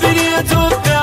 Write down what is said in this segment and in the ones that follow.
Infinito Cup.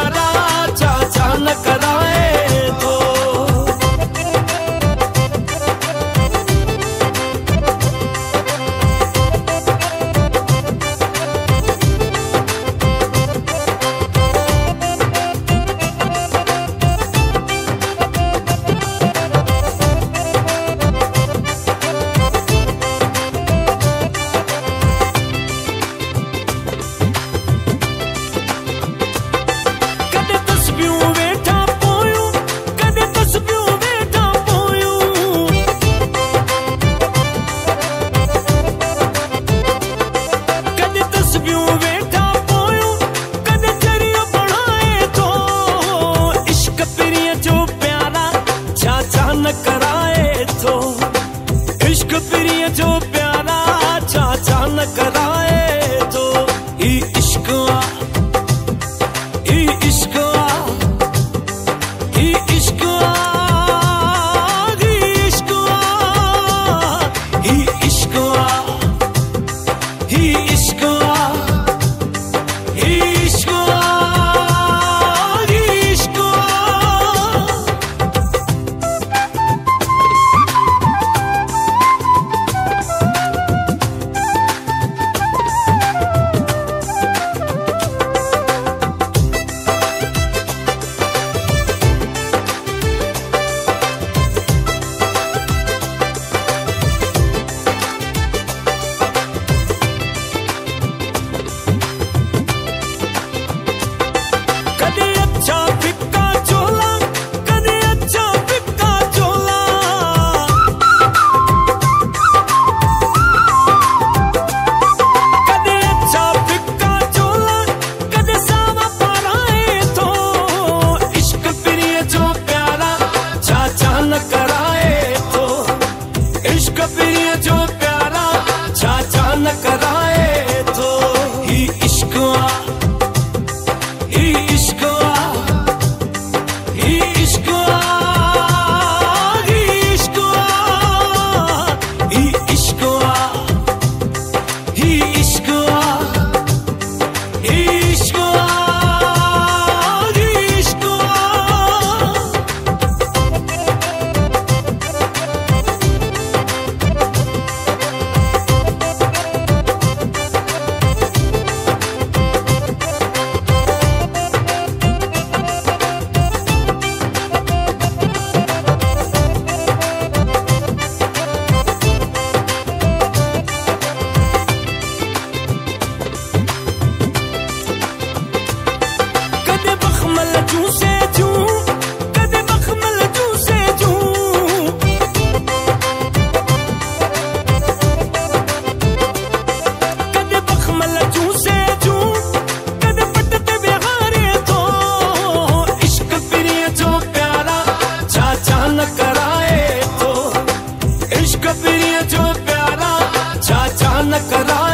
इश्क पीड़िया जो प्यारा चाचा न करा।